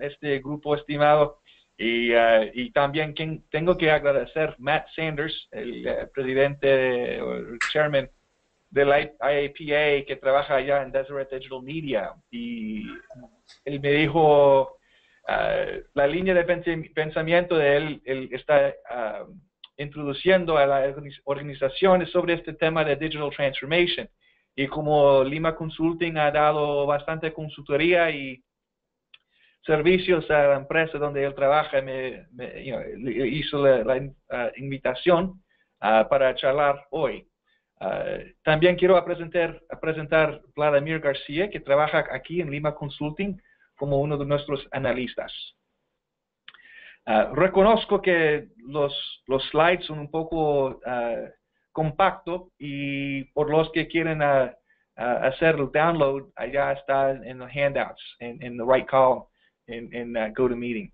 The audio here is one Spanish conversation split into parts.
este grupo estimado. Y, uh, y también tengo que agradecer Matt Sanders, el uh, presidente o el chairman del IAPA que trabaja allá en Deseret Digital Media. Y él me dijo, uh, la línea de pensamiento de él, él está introduciendo a las organizaciones sobre este tema de digital transformation. Y como Lima Consulting ha dado bastante consultoría y servicios a la empresa donde él trabaja, me, hizo la, invitación uh, para charlar hoy. Uh, también quiero presentar, presentar Vladimir García, que trabaja aquí en Lima Consulting como uno de nuestros analistas. reconozco que los, los, slides son un poco compactos y por los que quieren hacer el download, allá está en los handouts, en, en right column en, en uh, GoToMeeting.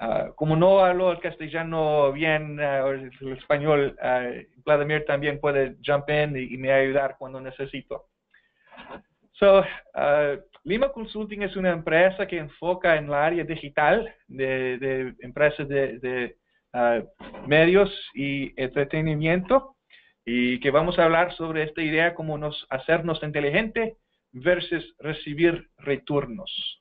Uh, como no hablo el castellano bien uh, el, español, Vladimir también puede jump in y, me ayudar cuando necesito. So, Lima Consulting es una empresa que enfoca en la área digital de, de empresas de, de medios y entretenimiento y que vamos a hablar sobre esta idea como nos hacernos inteligente versus recibir retornos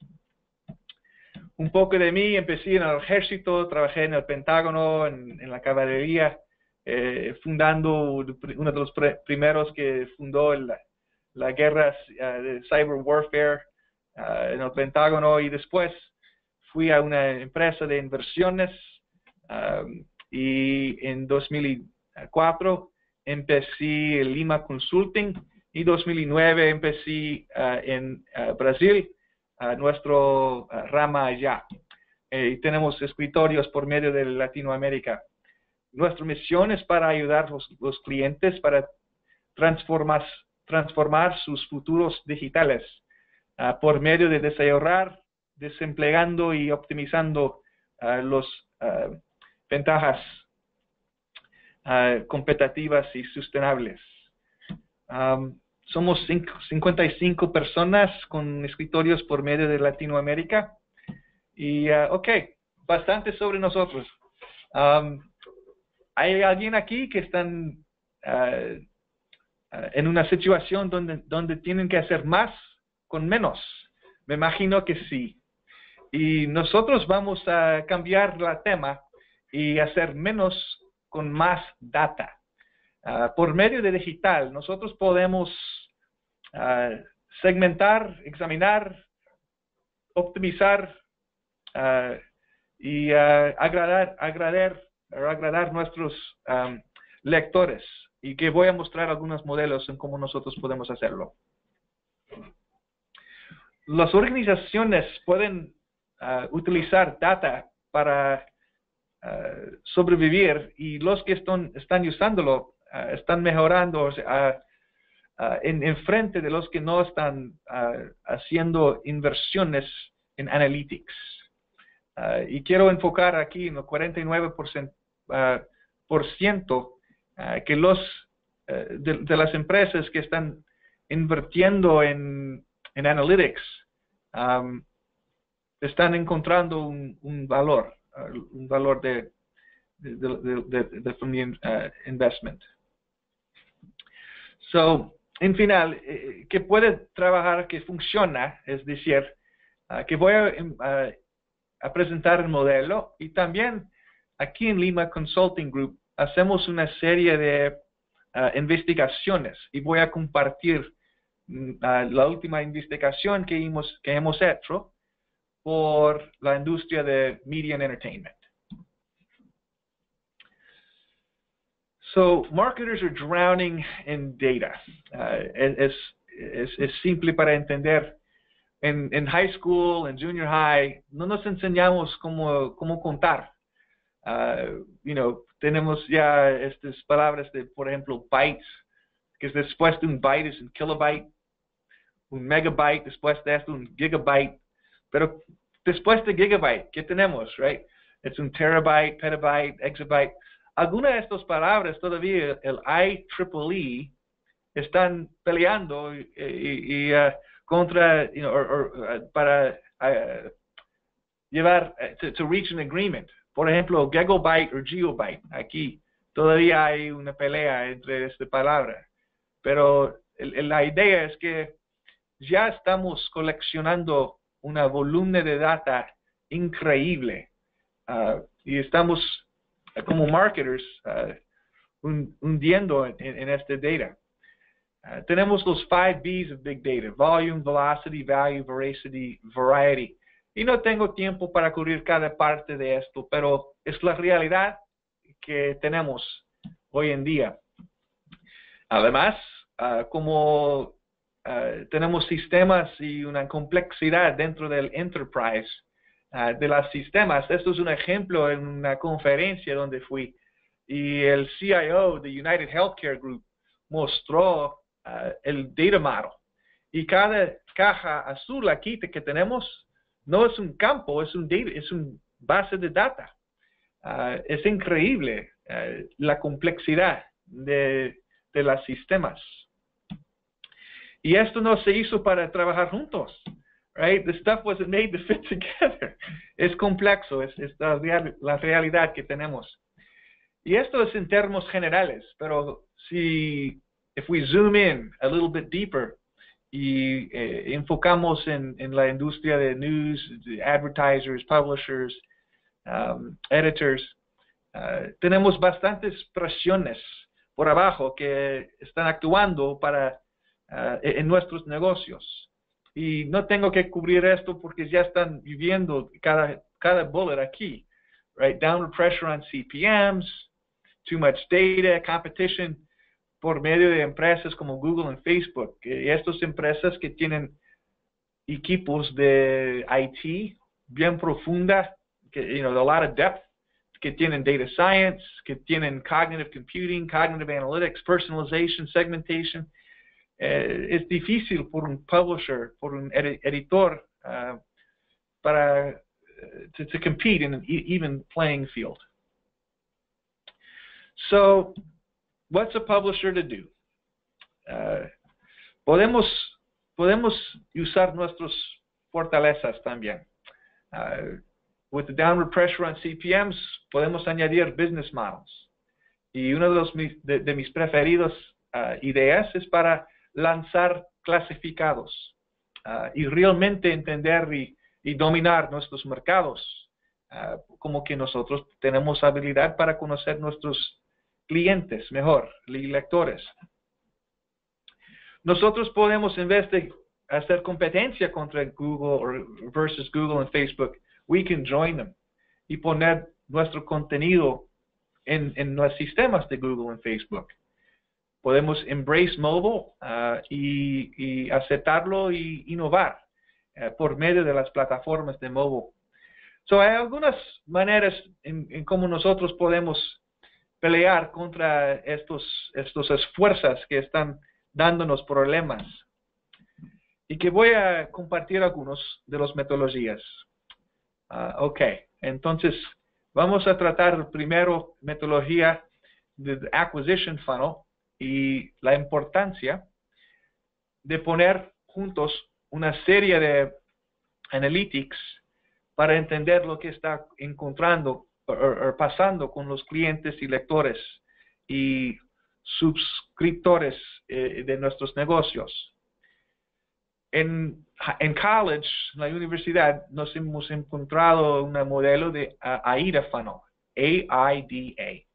un poco de mí, empecé en el ejército, trabajé en el Pentágono, en, la caballería, eh, fundando uno de los primeros que fundó la, la guerra uh, de cyber warfare uh, en el Pentágono. Y después fui a una empresa de inversiones um, y en 2004 empecé Lima Consulting y 2009 empecé uh, en Brasil nuestro rama allá. Eh, tenemos escritorios por medio de Latinoamérica. Nuestra misión es para ayudar a los, clientes para transformar, transformar sus futuros digitales ah, por medio de desarrollar, desempleando y optimizando las uh, los ah, ventajas ah, competitivas y sustentables. Somos 55 personas con escritorios por medio de Latinoamérica. Y, uh, ok, bastante sobre nosotros. Um, ¿Hay alguien aquí que están uh, en una situación donde, donde tienen que hacer más con menos? Me imagino que sí. Y nosotros vamos a cambiar el tema y hacer menos con más data. por medio de digital, nosotros podemos segmentar, examinar, optimizar y agradar, agradar, agradar nuestros lectores y que voy a mostrar algunos modelos en cómo nosotros podemos hacerlo. Las organizaciones pueden utilizar data para sobrevivir y los que están, están usándolo están mejorando, uh, en, frente de los que no están ah, haciendo inversiones en analytics. Ah, y quiero enfocar aquí en el 49% por ciento, que los de, las empresas que están invirtiendo en, en analytics están encontrando un, valor, un valor de, de, de, de investment. So, en final, eh, que puede trabajar, que funciona, es decir, ah, que voy em, a, presentar el modelo y también aquí en Lima Consulting Group hacemos una serie de ah, investigaciones y voy a compartir mm, ah, la última investigación que hemos, que hemos hecho por la industria de media and entertainment. So marketers are drowning in data. Uh, es, es, es, simple para entender. En, en, high school, en junior high, no nos enseñamos cómo, cómo contar. Uh, you know, tenemos ya estas palabras de, por ejemplo, bytes, que es después de un byte es un kilobyte, un megabyte, después de esto un gigabyte. Pero después de gigabyte, ¿qué tenemos, right? Es un terabyte, petabyte, exabyte algunas de estas palabras todavía el IEEE están peleando y, contra, para llevar, to, to reach an agreement. Por ejemplo, gigabyte o geobyte. Aquí todavía hay una pelea entre esta palabra. Pero la idea es que ya estamos coleccionando una volumen de data increíble uh, y estamos como marketers uh, hundiendo en, este data. Uh, tenemos los 5 Bs of Big Data, Volume, Velocity, Value, Veracity, Variety. Y no tengo tiempo para cubrir cada parte de esto, pero es la realidad que tenemos hoy en día. Además, uh, como tenemos sistemas y una complejidad dentro del enterprise uh, de los sistemas, esto es un ejemplo en una conferencia donde fui y el CIO de United Healthcare Group mostró el data model. Y cada caja azul aquí que tenemos no es un campo, es un, es un base de data. Ah, es increíble ah, la complejidad de, de los sistemas. Y esto no se hizo para trabajar juntos. Right? The stuff wasn't made to fit together. Es complejo, es, la, la, realidad que tenemos. Y esto es en términos generales, pero si if we zoom in a little bit deeper, y eh, enfocamos en, en, la industria de news, advertisers, publishers, um, editors, uh, tenemos bastantes presiones por abajo que están actuando para uh, en nuestros negocios. Y no tengo que cubrir esto porque ya están viviendo cada, cada bullet aquí. Right? Downward pressure on CPMs, too much data, competition por medio de empresas como Google y Facebook. Y estas empresas que tienen equipos de IT bien profunda, que, you know, a lot of depth, que tienen data science, que tienen cognitive computing, cognitive analytics, personalization, segmentation. Eh, es difícil por un publisher, por un editor, uh, para uh, to, to compete in an even playing field. So what's a publisher to do? Uh, podemos, podemos usar nuestras fortalezas también. Uh, with the downward pressure on CPMs, podemos añadir business models. Y uno de, los, de, de mis preferidos ideas es para lanzar clasificados uh, y realmente entender y, dominar nuestros mercados. Uh, como que nosotros tenemos habilidad para conocer nuestros clientes mejor, lectores. Nosotros podemos, en vez de hacer competencia contra Google versus Google y Facebook, we can join them y poner nuestro contenido en, en los sistemas de Google y Facebook. Podemos embrace mobile uh, y, aceptarlo y innovar uh, por medio de las plataformas de mobile. So, hay algunas maneras en, cómo nosotros podemos pelear contra estos, estos esfuerzos que están dándonos problemas. Y que voy a compartir algunos de las metodologías. Uh, ok, entonces vamos a tratar primero metodología de acquisition funnel y la importancia de poner juntos una serie de analytics para entender lo que está encontrando pasando con los clientes y lectores y suscriptores eh, de nuestros negocios. En, en college, en la universidad, nos hemos encontrado un modelo de AIDA funnel, A-I-D-A,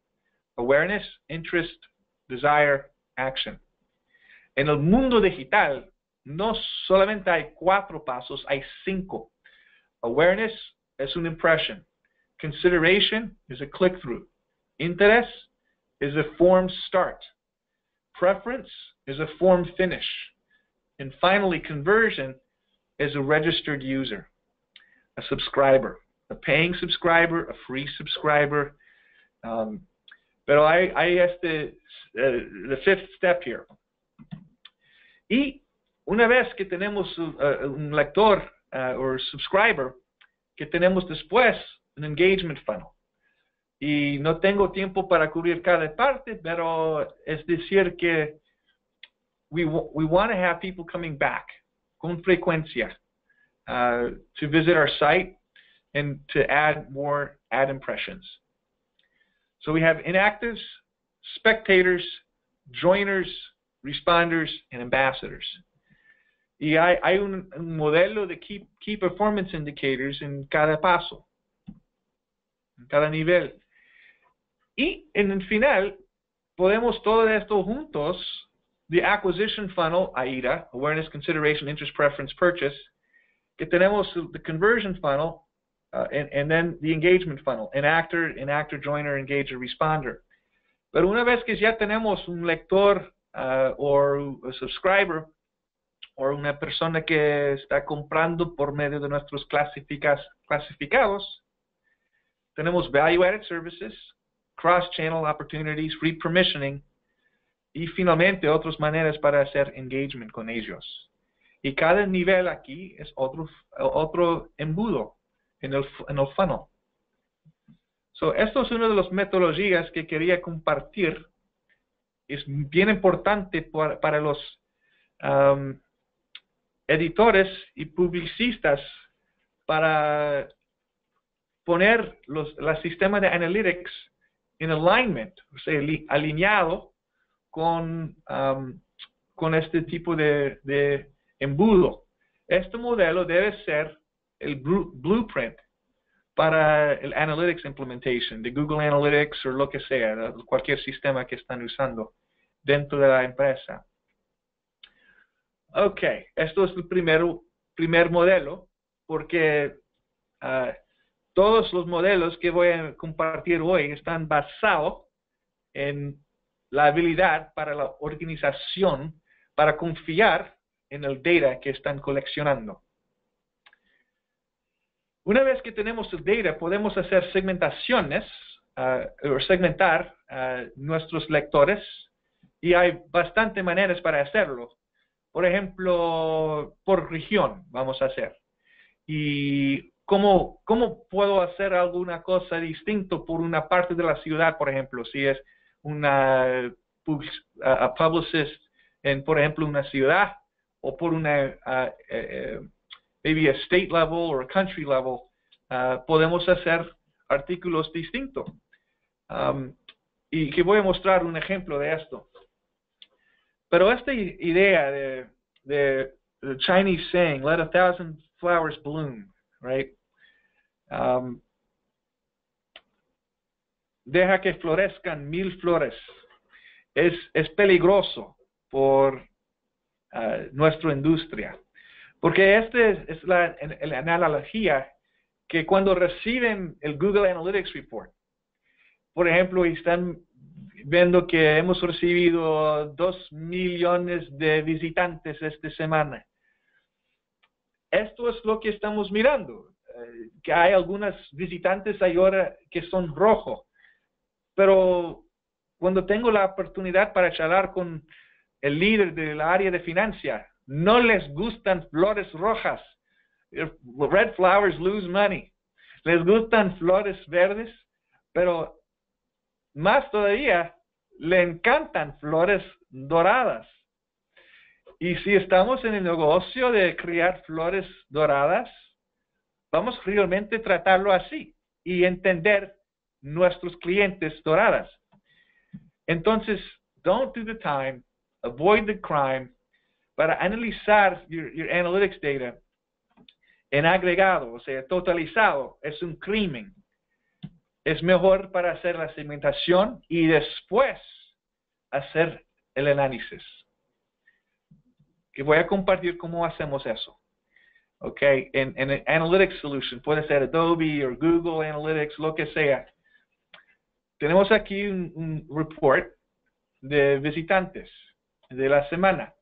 Awareness, Interest, Desire, Action. En el mundo digital, no solamente hay cuatro pasos, hay cinco. Awareness es una impression. Consideration is a click through. Interest is a form start. Preference is a form finish. And finally, conversion is a registered user, a subscriber, a paying subscriber, a free subscriber. Um, pero hay, hay este, uh, the fifth step here. Y una vez que tenemos uh, un lector uh, o subscriber, que tenemos después an engagement funnel. Y no tengo tiempo para cubrir cada parte, pero es decir que we, we want to have people coming back con frecuencia uh, to visit our site and to add more ad impressions. So we have inactives, spectators, joiners, responders, and ambassadors. Y hay, hay un, modelo de key, key performance indicators en cada paso, en cada nivel. Y en el final, podemos todo esto juntos, the acquisition funnel, AIDA, awareness, consideration, interest, preference, purchase, que tenemos the conversion funnel, uh, and, and then the engagement funnel, an actor, an actor, joiner, engager, responder. Pero una vez que ya tenemos un lector uh, o a subscriber or una persona que está comprando por medio de nuestros clasificados, tenemos value-added services, cross-channel opportunities, free permissioning, y finalmente otras maneras para hacer engagement con ellos. Y cada nivel aquí es otro, otro embudo en el, en el funnel. So, esto es una de las metodologías que quería compartir. Es bien importante para, para los um, editores y publicistas para poner los, el sistema de analytics en alignment, o sea, alineado con, um, con este tipo de, embudo. Este modelo debe ser el blueprint para el Analytics Implementation de Google Analytics o lo que sea, cualquier sistema que están usando dentro de la empresa. Ok, esto es el primero, primer modelo porque uh, todos los modelos que voy a compartir hoy están basados en la habilidad para la organización para confiar en el data que están coleccionando. Una vez que tenemos el data, podemos hacer segmentaciones uh, o segmentar uh, nuestros lectores y hay bastante maneras para hacerlo. Por ejemplo, por región vamos a hacer. Y ¿Cómo, ¿Cómo puedo hacer alguna cosa distinto por una parte de la ciudad, por ejemplo? Si es una publicist en, por ejemplo, una ciudad o por una, uh, maybe a state level or a country level, uh, podemos hacer artículos distintos. Um, y que voy a mostrar un ejemplo de esto. Pero esta idea de, de the Chinese saying, let a thousand flowers bloom, right? Um, deja que florezcan mil flores. Es, es peligroso por uh, nuestra industria. Porque esta es, la, la, analogía que cuando reciben el Google Analytics Report, por ejemplo, y están viendo que hemos recibido dos millones de visitantes esta semana. Esto es lo que estamos mirando que hay algunas visitantes ahora que son rojos, pero cuando tengo la oportunidad para charlar con el líder del área de financia, no les gustan flores rojas. Red flowers lose money. Les gustan flores verdes, pero más todavía le encantan flores doradas. Y si estamos en el negocio de criar flores doradas, Vamos realmente tratarlo así y entender nuestros clientes doradas. Entonces, don't do the time, avoid the crime, para analizar your, analytics data en agregado, o sea, totalizado, es un crimen. Es mejor para hacer la segmentación y después hacer el análisis. Que voy a compartir cómo hacemos eso. Okay, en, en Analytics Solution, puede ser Adobe o Google Analytics, lo que sea. Tenemos aquí un report de visitantes de la semana.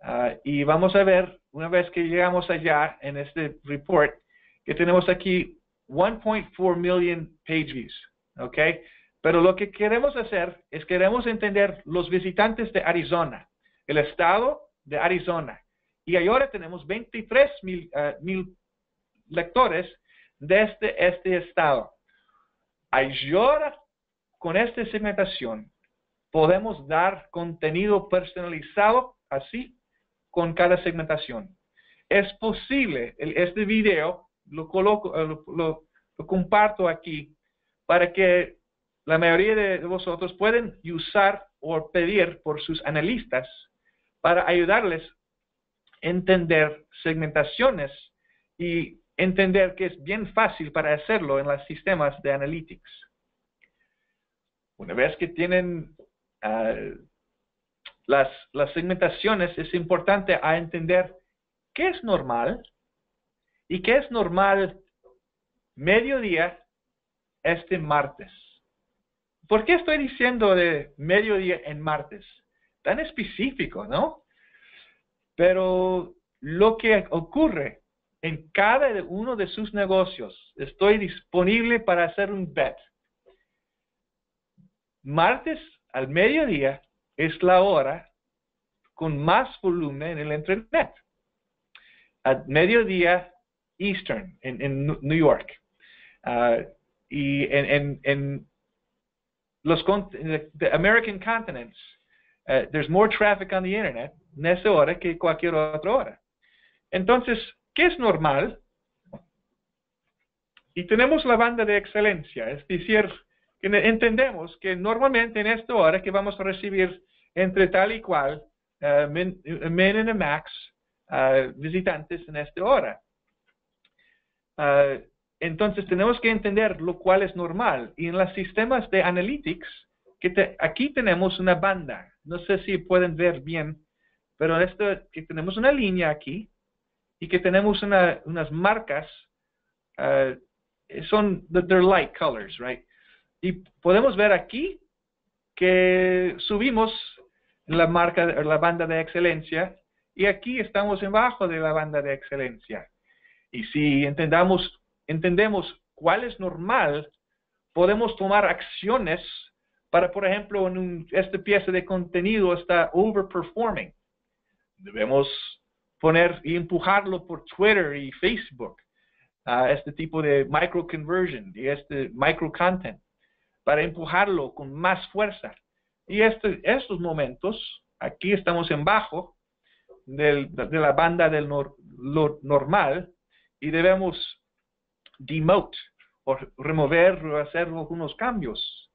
Uh, y vamos a ver, una vez que llegamos allá en este report, que tenemos aquí 1.4 million page views. ¿ok? Pero lo que queremos hacer es queremos entender los visitantes de Arizona, el estado de Arizona. Y ahora tenemos 23 eh, mil, lectores desde este, este estado. Ahora, con esta segmentación, podemos dar contenido personalizado así con cada segmentación. Es posible, este video lo coloco, lo, lo comparto aquí para que la mayoría de vosotros pueden usar o pedir por sus analistas para ayudarles a entender segmentaciones y entender que es bien fácil para hacerlo en los sistemas de analytics. Una vez que tienen ah, las, segmentaciones, es importante a entender qué es normal y qué es normal mediodía este martes. ¿Por qué estoy diciendo de mediodía en martes? Tan específico, ¿no? Pero lo que ocurre en cada uno de sus negocios, estoy disponible para hacer un bet. Martes al mediodía es la hora con más volumen en el Internet. Al mediodía Eastern en, New York. Ah, y en, en, los the American continents, uh, there's more traffic on the internet en esa hora que cualquier otra hora. Entonces, ¿qué es normal? Y tenemos la banda de excelencia, es decir, entendemos que normalmente en esta hora que vamos a recibir entre tal y cual uh, men, and max uh, visitantes en esta hora. Uh, entonces tenemos que entender lo cual es normal. Y en los sistemas de analytics, que aquí tenemos una banda. No sé si pueden ver bien, pero esto que tenemos una línea aquí y que tenemos unas marcas, son, they're light colors, right? Y podemos ver aquí que subimos la marca, la banda de excelencia y aquí estamos debajo de la banda de excelencia. Y si entendamos entendemos cuál es normal, podemos tomar acciones para, por ejemplo, en esta pieza de contenido está overperforming. Debemos poner y empujarlo por Twitter y Facebook, a este tipo de micro conversion y este micro content, para empujarlo con más fuerza. Y este, estos momentos, aquí estamos en bajo de la banda del normal y debemos demote o remover o hacer algunos cambios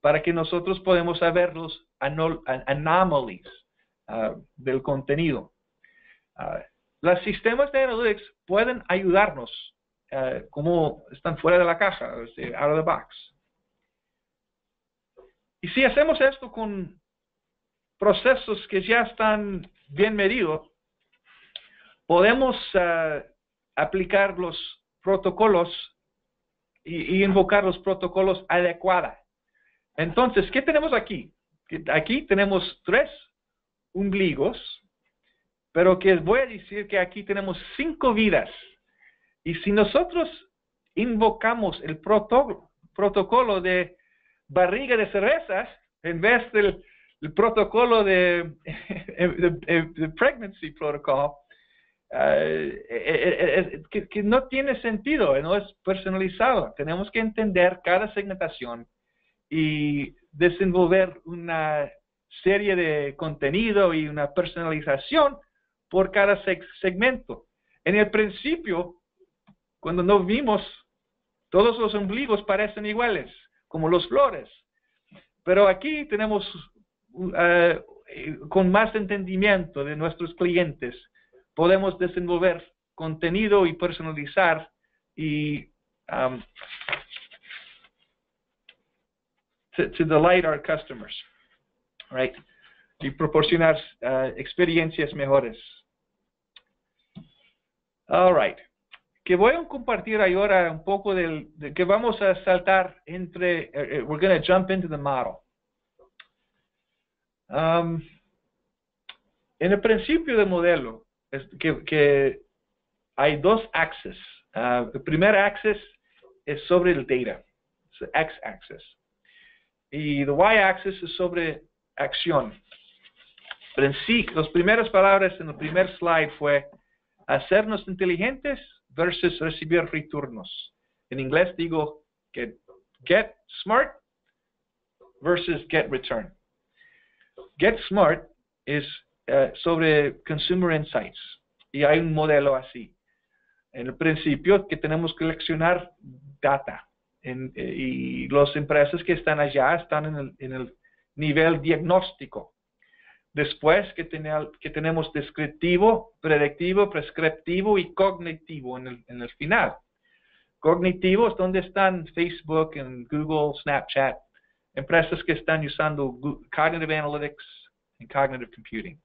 para que nosotros podamos saber los anomalies ah, del contenido. Uh, los sistemas de analytics pueden ayudarnos ah, como están fuera de la caja, out of the box. Y si hacemos esto con procesos que ya están bien medidos, podemos aplicar los protocolos y, invocar los protocolos adecuados. Entonces, ¿qué tenemos aquí? Aquí tenemos tres ombligos, pero que voy a decir que aquí tenemos cinco vidas. Y si nosotros invocamos el protocolo de barriga de cerezas en vez del protocolo de, de, pregnancy protocol, eh, que, no tiene sentido, no es personalizado. Tenemos que entender cada segmentación y desenvolver una serie de contenido y una personalización por cada segmento. En el principio, cuando no vimos, todos los ombligos parecen iguales, como los flores. Pero aquí tenemos, con más entendimiento de nuestros clientes, podemos desenvolver contenido y personalizar y um, to, delight our customers, right? Y proporcionar uh, experiencias mejores. All right. Que voy a compartir ahora un poco del, de que vamos a saltar entre, uh, uh, we're going to jump into the model. Um, en el principio del modelo, que, hay dos axes. Ah, el primer axis es sobre el data, x-axis. Y el y-axis es sobre acción. Pero en sí, las primeras palabras en el primer slide fue hacernos inteligentes versus recibir retornos. En inglés digo que get smart versus get return. Get smart es eh, sobre Consumer Insights y hay un modelo así. En el principio que tenemos que coleccionar data en, eh, y las empresas que están allá están en el nivel diagnóstico. Después que, tenemos descriptivo, predictivo, prescriptivo y cognitivo en el, en final. Cognitivo es donde están Facebook, en Google, Snapchat, empresas que están usando Cognitive Analytics y Cognitive Computing.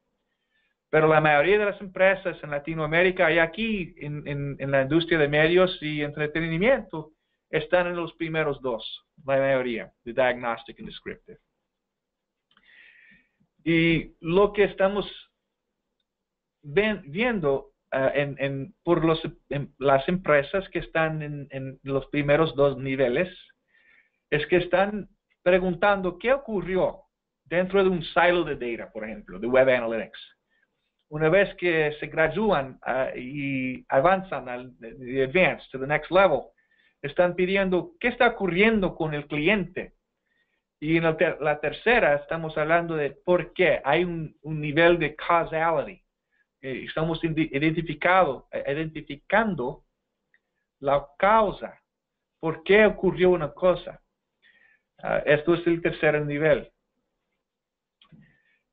Pero la mayoría de las empresas en Latinoamérica y aquí en, en, la industria de medios y entretenimiento están en los primeros dos, la mayoría, de Diagnostic y Descriptive. Y lo que estamos viendo en, en, por las empresas que están en, los primeros dos niveles es que están preguntando qué ocurrió dentro de un silo de data, por ejemplo, de Web Analytics. Una vez que se gradúan uh, y avanzan al advance to the next level, están pidiendo qué está ocurriendo con el cliente. Y en la tercera estamos hablando de por qué hay un, nivel de causality. Eh, estamos identificado, eh, identificando la causa, por qué ocurrió una cosa. Uh, esto es el tercer nivel.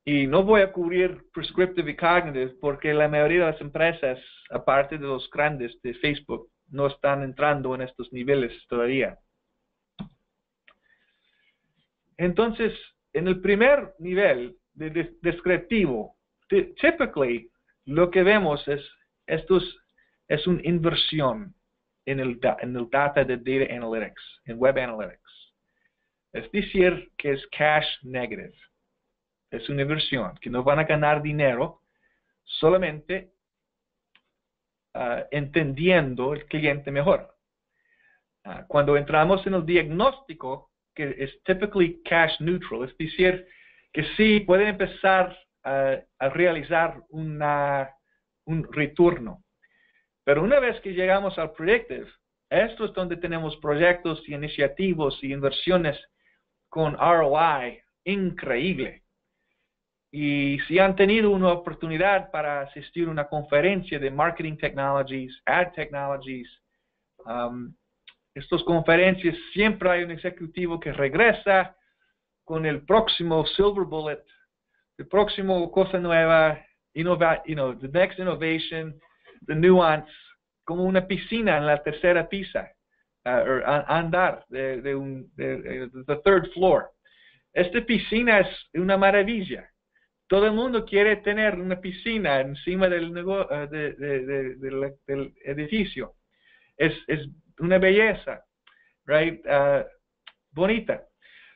Y no voy a cubrir prescriptive y cognitive porque la mayoría de las empresas, aparte de los grandes de Facebook, no están entrando en estos niveles todavía. Entonces, en el primer nivel de, descriptivo, typically lo que vemos es esto es, es una inversión en el, en el data de data analytics, en web analytics. Es decir, que es cash negative. Es una inversión, que no van a ganar dinero solamente uh, entendiendo el cliente mejor. Uh, cuando entramos en el diagnóstico, que es typically cash neutral, es decir, que sí pueden empezar a, a realizar una, un retorno. Pero una vez que llegamos al predictive, esto es donde tenemos proyectos y iniciativas y inversiones con ROI increíble. Y si han tenido una oportunidad para asistir a una conferencia de Marketing Technologies, Ad Technologies, um, estas conferencias siempre hay un ejecutivo que regresa con el próximo Silver Bullet, el próximo cosa nueva, innova, you know, the next innovation, the nuance, como una piscina en la tercera pisa uh, andar de, de un de, the third floor. Esta piscina es una maravilla. Todo el mundo quiere tener una piscina encima del, de, del edificio. Es, es, una belleza, right? Uh, bonita.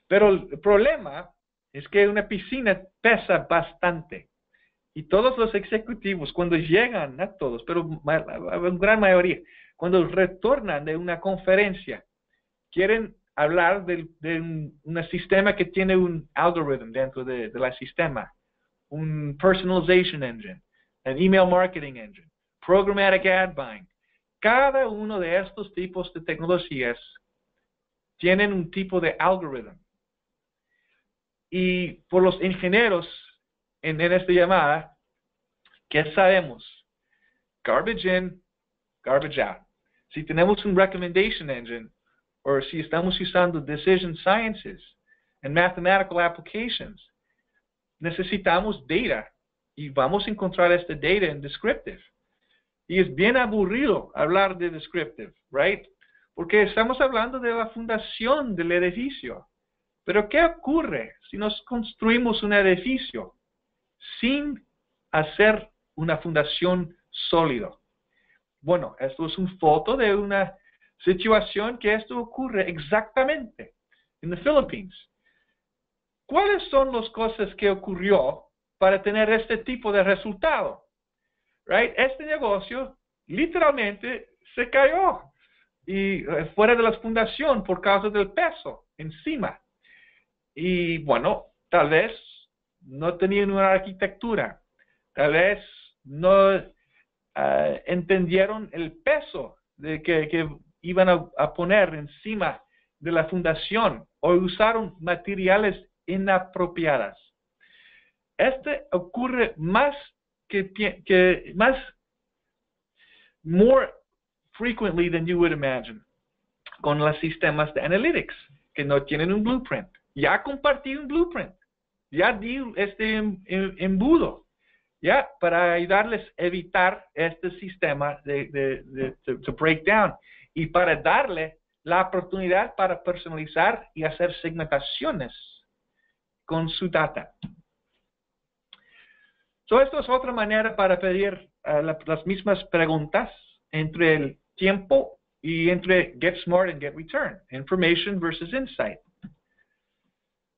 Pero el problema es que una piscina pesa bastante. Y todos los ejecutivos, cuando llegan, a todos, pero la gran mayoría, cuando retornan de una conferencia, quieren hablar de, un, sistema que tiene un algoritmo dentro del de, sistema, un personalization engine, un email marketing engine, programmatic ad buying. Cada uno de estos tipos de tecnologías tienen un tipo de algoritmo. Y por los ingenieros en, en esta llamada, ¿qué sabemos? Garbage in, garbage out. Si tenemos un recommendation engine, o si estamos usando decision sciences and mathematical applications, necesitamos data y vamos a encontrar este data en descriptive. Y es bien aburrido hablar de descriptive, right? Porque estamos hablando de la fundación del edificio. Pero ¿qué ocurre si nos construimos un edificio sin hacer una fundación sólida? Bueno, esto es una foto de una situación que esto ocurre exactamente en las Filipinas. ¿Cuáles son las cosas que ocurrió para tener este tipo de resultado? Este negocio literalmente se cayó y eh, fuera de la fundación por causa del peso encima. Y bueno, tal vez no tenían una arquitectura, tal vez no uh, entendieron el peso de que, iban a, a, poner encima de la fundación o usaron materiales inapropiadas. Este ocurre más que, más more frequently than you would imagine con los sistemas de analytics que no tienen un blueprint. Ya compartí un blueprint. Ya di este em, em, embudo. Ya, para ayudarles a evitar este sistema de, de, de breakdown y para darle la oportunidad para personalizar y hacer segmentaciones con su data. So, esto es otra manera para pedir uh, las mismas preguntas entre el tiempo y entre get smart and get return, information versus insight.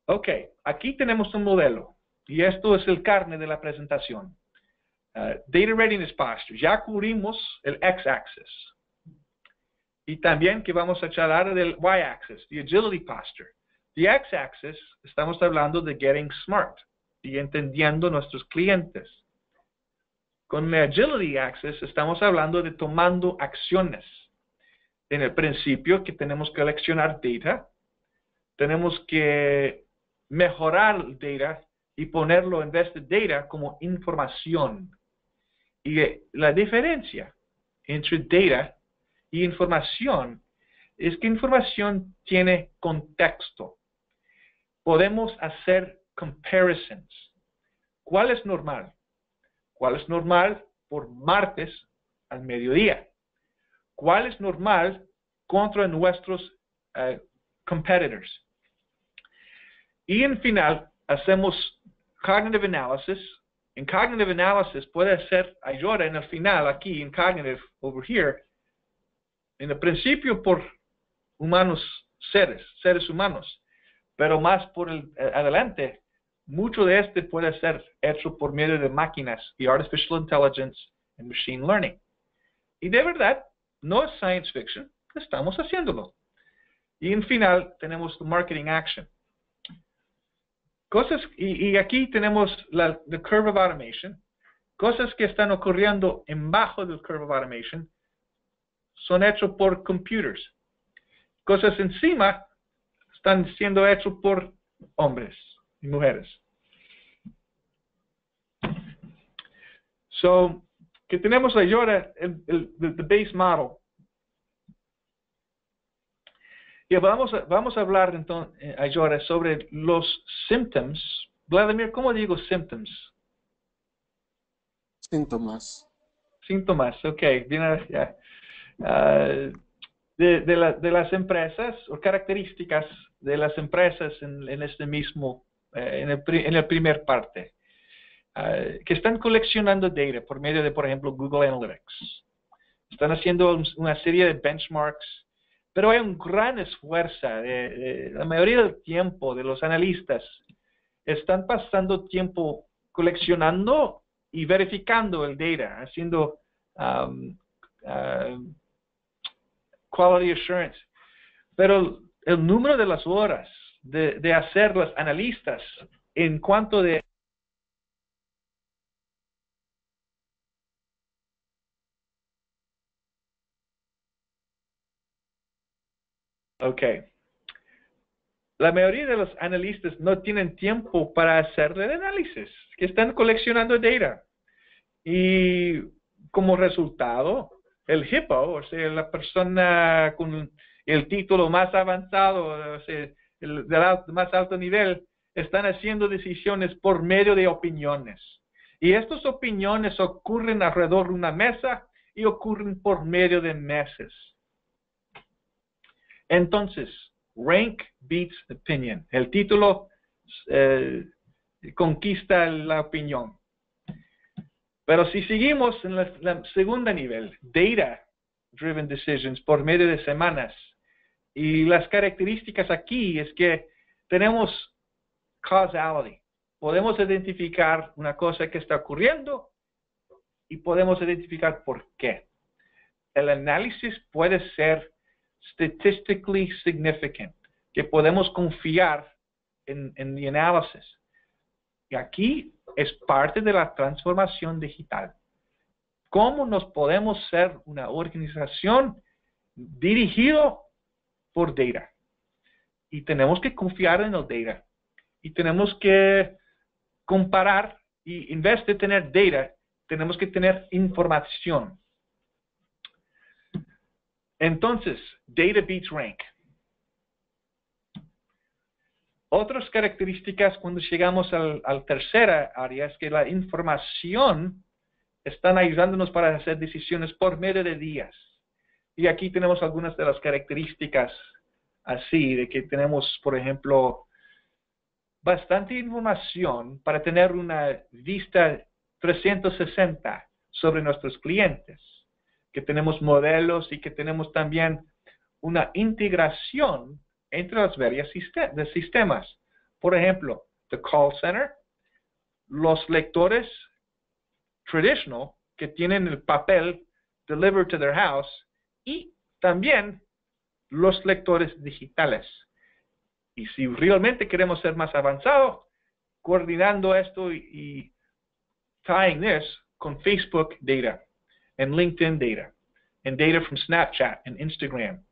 Ok, aquí tenemos un modelo y esto es el carne de la presentación. Uh, data Readiness Posture, ya cubrimos el X-axis. Y también que vamos a charlar del Y-axis, the Agility Posture. The X-axis, estamos hablando de getting smart y entendiendo nuestros clientes. Con el Agility Axis estamos hablando de tomando acciones. En el principio que tenemos que seleccionar data, tenemos que mejorar el data y ponerlo en vez de data como información. Y la diferencia entre data y información es que información tiene contexto. Podemos hacer comparisons. ¿Cuál es normal? ¿Cuál es normal por martes al mediodía? ¿Cuál es normal contra nuestros uh, competitors? Y en final, hacemos cognitive analysis. En cognitive analysis puede ser ayuda en el final, aquí en cognitive, over here, en el principio por humanos seres, seres humanos, pero más por el eh, adelante mucho de este puede ser hecho por medio de máquinas y artificial intelligence y machine learning. Y de verdad, no es science fiction, estamos haciéndolo. Y en final tenemos marketing action. Cosas, y, aquí tenemos la the curve of automation. Cosas que están ocurriendo en bajo del curve of automation son hechos por computers. Cosas encima están siendo hechos por hombres y mujeres. So, que tenemos ahora el, el, the base model. Y vamos a, vamos a hablar entonces eh, ahora sobre los symptoms. Vladimir, ¿cómo digo symptoms? Síntomas. Síntomas, ok. Ya. Uh, de, de, la, de, las empresas o características de las empresas en, en este mismo en, el, en la primera parte, uh, que están coleccionando data por medio de, por ejemplo, Google Analytics. Están haciendo una serie de benchmarks, pero hay un gran esfuerzo. De, la mayoría del tiempo de los analistas están pasando tiempo coleccionando y verificando el data, haciendo um, uh, quality assurance. Pero el número de las horas de, de hacer los analistas en cuanto de Ok. La mayoría de los analistas no tienen tiempo para hacer análisis, que están coleccionando data. Y como resultado, el HIPPO, o sea, la persona con el título más avanzado, o sea, el de más alto nivel, están haciendo decisiones por medio de opiniones. Y estas opiniones ocurren alrededor de una mesa y ocurren por medio de meses. Entonces, rank beats opinion. El título eh, conquista la opinión. Pero si seguimos en la, segunda nivel, data driven decisions por medio de semanas, y las características aquí es que tenemos causality. Podemos identificar una cosa que está ocurriendo y podemos identificar por qué. El análisis puede ser statistically significant, que podemos confiar en, en el análisis. Y aquí es parte de la transformación digital. ¿Cómo nos podemos ser una organización dirigida por data. Y tenemos que confiar en el data. Y tenemos que comparar y en vez de tener data, tenemos que tener información. Entonces, data beats rank. Otras características cuando llegamos al, al tercera área es que la información están ayudándonos para hacer decisiones por medio de días. Y aquí tenemos algunas de las características así, de que tenemos, por ejemplo, bastante información para tener una vista 360 sobre nuestros clientes, que tenemos modelos y que tenemos también una integración entre las varias de sistemas. Por ejemplo, the call center, los lectores traditional que tienen el papel delivered to their house y también los lectores digitales. Y si realmente queremos ser más avanzados, coordinando esto y, y tying this con Facebook data and LinkedIn data and data from Snapchat and Instagram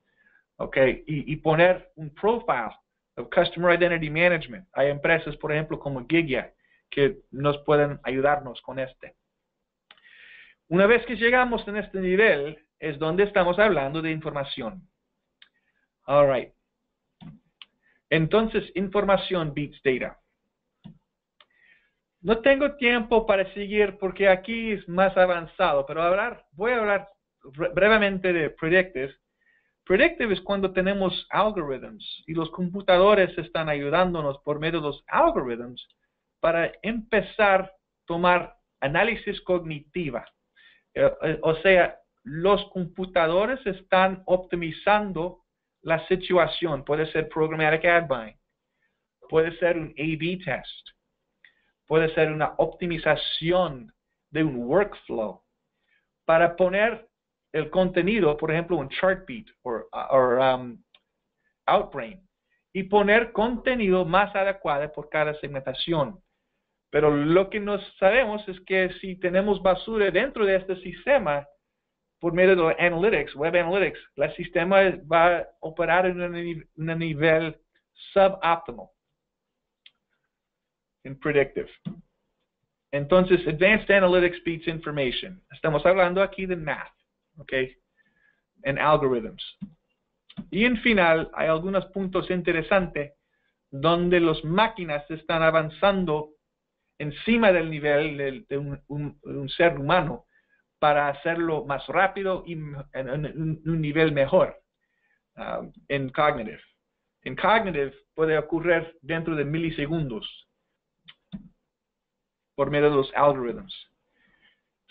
Okay, y, poner un profile of Customer Identity Management. Hay empresas, por ejemplo, como Gigya, que nos pueden ayudarnos con este. Una vez que llegamos en este nivel, es donde estamos hablando de información. All right. Entonces, información beats data. No tengo tiempo para seguir porque aquí es más avanzado, pero hablar, voy a hablar brevemente de predictive Predictive es cuando tenemos algorithms y los computadores están ayudándonos por medio de los algorithms para empezar a tomar análisis cognitiva. Eh, eh, o sea, los computadores están optimizando la situación. Puede ser programmatic ad puede ser un A-B test, puede ser una optimización de un workflow para poner el contenido, por ejemplo, un Chartbeat o um, Outbrain, y poner contenido más adecuado por cada segmentación. Pero lo que nos sabemos es que si tenemos basura dentro de este sistema, por medio de analytics, web analytics, el sistema va a operar en un, nivel suboptimal en predictive. Entonces, Advanced Analytics beats information. Estamos hablando aquí de math. okay, en algorithms. Y en final, hay algunos puntos interesantes donde las máquinas están avanzando encima del nivel de, un, ser humano para hacerlo más rápido y en, un nivel mejor um, en cognitive. En cognitive puede ocurrir dentro de milisegundos por medio de los algoritmos.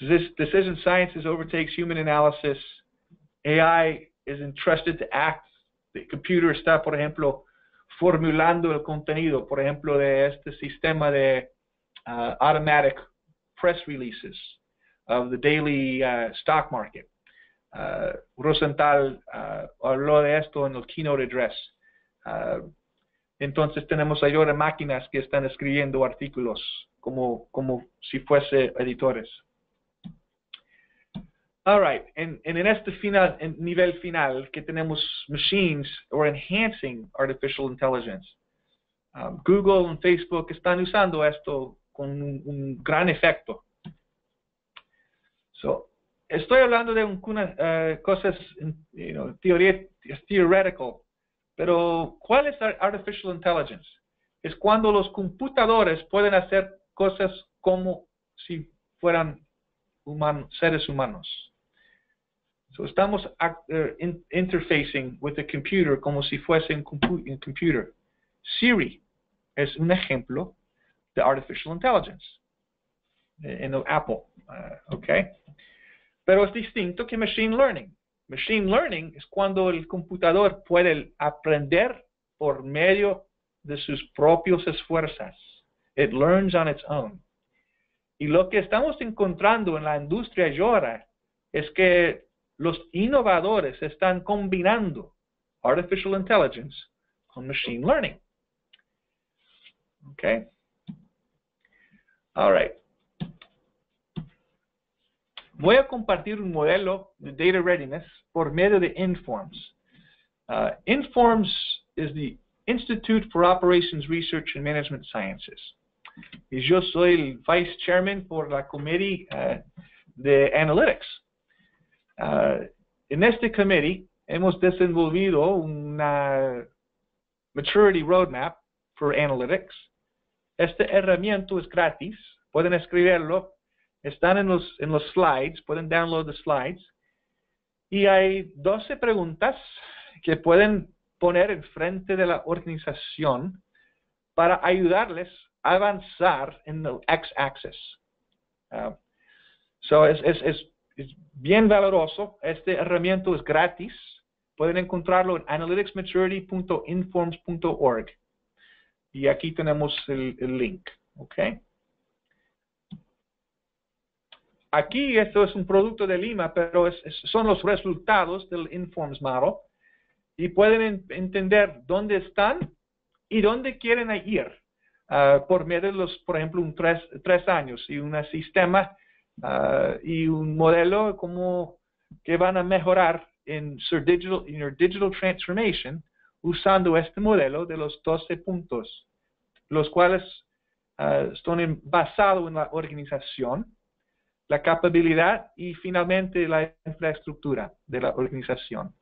Decision sciences overtakes human analysis. AI is entrusted to act. El computer está, por ejemplo, formulando el contenido, por ejemplo, de este sistema de uh, automatic press releases of the daily uh, stock market. Uh, Rosenthal uh, habló de esto en el keynote address. Uh, entonces tenemos ahora máquinas que están escribiendo artículos como, como si fuese editores. All right, and, and en este final, en nivel final que tenemos machines or enhancing artificial intelligence. Um, Google y Facebook están usando esto con un, un gran efecto. So, estoy hablando de algunas uh, cosas, you know, teoría, theoretical, pero ¿cuál es artificial intelligence? Es cuando los computadores pueden hacer cosas como si fueran seres humanos. So estamos uh, in, interfacing with the computer como si fuese un computer. Siri es un ejemplo de artificial intelligence en Apple, uh, ¿ok? Pero es distinto que machine learning. Machine learning es cuando el computador puede aprender por medio de sus propios esfuerzos. It learns on its own. Y lo que estamos encontrando en la industria ahora es que los innovadores están combinando artificial intelligence con machine learning. Okay? All right. Voy a compartir un modelo de data readiness por medio de Informs. Uh, Informs is the Institute for Operations Research and Management Sciences. Y yo soy el vice chairman por la committee uh, de Analytics. Uh, en este committee hemos desenvolvido una Maturity Roadmap for Analytics. Esta herramienta es gratis, pueden escribirlo, están en los, en los slides, pueden download the slides. Y hay 12 preguntas que pueden poner en frente de la organización para ayudarles a avanzar en el X-axis. Uh, so es, es, es, es, bien valoroso. Este herramienta es gratis. Pueden encontrarlo en analyticsmaturity.informs.org. Y aquí tenemos el, el link. Okay. Aquí esto es un producto de Lima, pero es, son los resultados del Informs Model. Y pueden entender dónde están y dónde quieren ir uh, por medio de los, por ejemplo, un tres, tres años y un sistema uh, y un modelo como que van a mejorar en su digital, in your digital transformation usando este modelo de los 12 puntos, los cuales uh, están basados en la organización la capacidad y finalmente la infraestructura de la organización.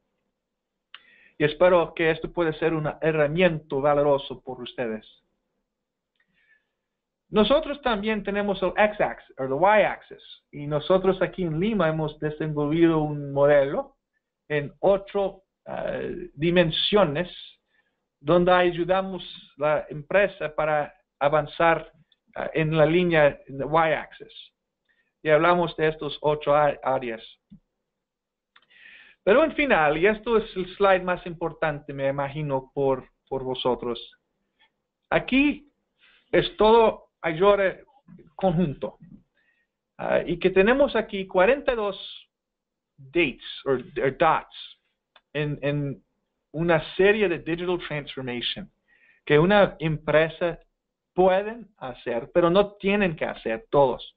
Y espero que esto pueda ser una herramienta valoroso por ustedes. Nosotros también tenemos el X-axis o el Y-axis y nosotros aquí en Lima hemos desenvolvido un modelo en ocho eh, dimensiones donde ayudamos a la empresa para avanzar eh, en la línea Y-axis y hablamos de estos ocho áreas. Pero en final, y esto es el slide más importante, me imagino, por, por vosotros. Aquí es todo ayuda conjunto. Ah, y que tenemos aquí 42 dates o dots en, en una serie de digital transformation que una empresa pueden hacer, pero no tienen que hacer todos.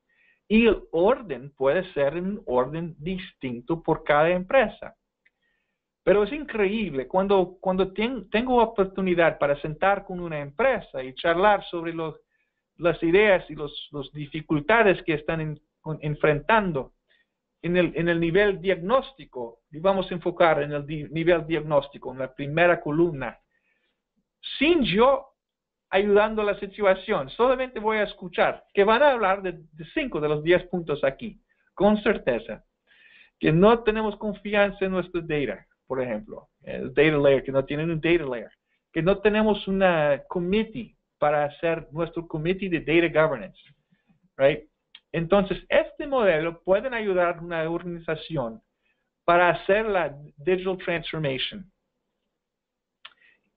Y el orden puede ser un orden distinto por cada empresa. Pero es increíble cuando, cuando tengo oportunidad para sentar con una empresa y charlar sobre los, las ideas y las dificultades que están enfrentando en el, en el nivel diagnóstico, y vamos a enfocar en el nivel diagnóstico, en la primera columna, sin yo ayudando a la situación. Solamente voy a escuchar que van a hablar de, cinco de los diez puntos aquí, con certeza. Que no tenemos confianza en nuestro data, por ejemplo, data layer, que no tienen un data layer. Que no tenemos una committee para hacer nuestro committee de data governance. Right? Entonces, este modelo puede ayudar a una organización para hacer la digital transformation.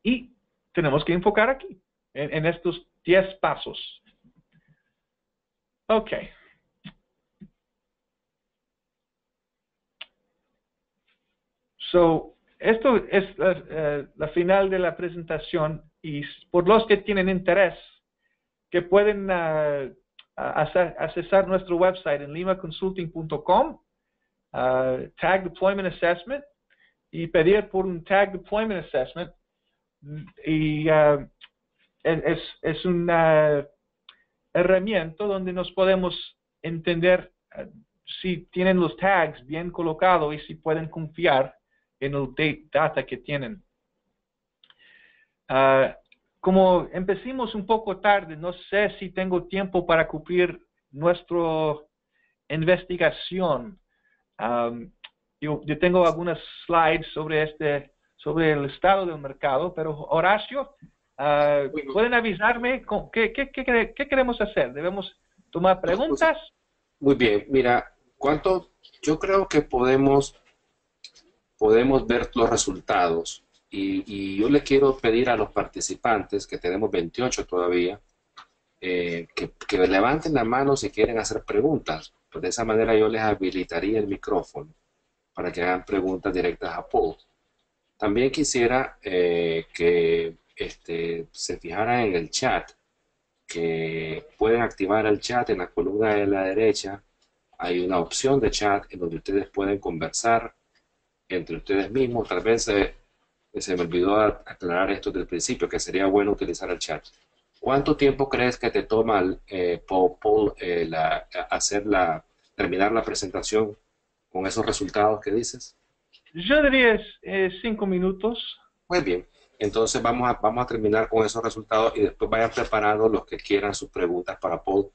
Y tenemos que enfocar aquí en, estos 10 pasos. Ok. So, esto es eh, la, final de la presentación y por los que tienen interés, que pueden uh, accesar nuestro website en limaconsulting.com, uh, Tag Deployment Assessment, y pedir por un Tag Deployment Assessment. Y uh, es, es una herramienta donde nos podemos entender eh, si tienen los tags bien colocados y si pueden confiar en el data que tienen. Ah, como empecimos un poco tarde, no sé si tengo tiempo para cubrir nuestra investigación. yo, yo, tengo algunas slides sobre este, sobre el estado del mercado, pero Horacio, Ah, ¿Pueden avisarme qué, qué, qué, queremos hacer? ¿Debemos tomar preguntas? Muy bien, mira, ¿cuánto? Yo creo que podemos, podemos ver los resultados y, yo le quiero pedir a los participantes, que tenemos 28 todavía, eh, que, que, levanten la mano si quieren hacer preguntas. Pues de esa manera yo les habilitaría el micrófono para que hagan preguntas directas a Paul. También quisiera eh, que este, se fijaran en el chat, que pueden activar el chat en la columna de la derecha. Hay una opción de chat en donde ustedes pueden conversar entre ustedes mismos. Tal vez eh, se me olvidó aclarar esto desde el principio, que sería bueno utilizar el chat. ¿Cuánto tiempo crees que te toma, eh, Paul, eh, hacer la, terminar la presentación con esos resultados que dices? Yo diría cinco minutos. Muy bien. Entonces vamos a, vamos a terminar con esos resultados y después vayan preparando los que quieran sus preguntas para Paul,